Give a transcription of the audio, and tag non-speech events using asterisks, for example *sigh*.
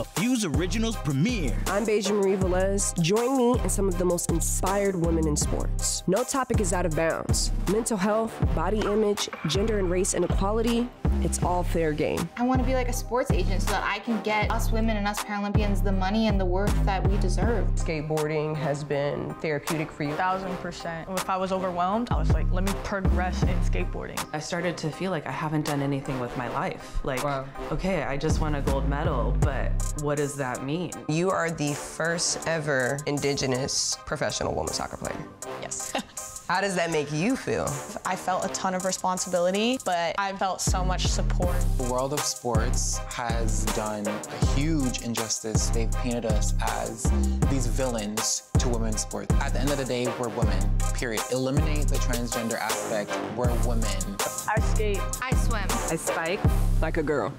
a Fuse Originals premiere. I'm Beija Marie Velez. Join me and some of the most inspired women in sports. No topic is out of bounds. Mental health, body image, gender and race inequality, it's all fair game. I want to be like a sports agent so that I can get us women and us Paralympians the money and the worth that we deserve. Skateboarding has been therapeutic for you. Thousand percent. If I was overwhelmed, I was like, let me progress in skateboarding. I started to feel like I haven't done anything with my life. Like, wow. okay, I just won a gold medal, but what does that mean? You are the first ever Indigenous professional woman soccer player. Yes. *laughs* How does that make you feel? I felt a ton of responsibility, but I felt so much support. The world of sports has done a huge injustice. They've painted us as these villains to women's sports. At the end of the day, we're women, period. Eliminate the transgender aspect, we're women. I skate. I swim. I spike like a girl.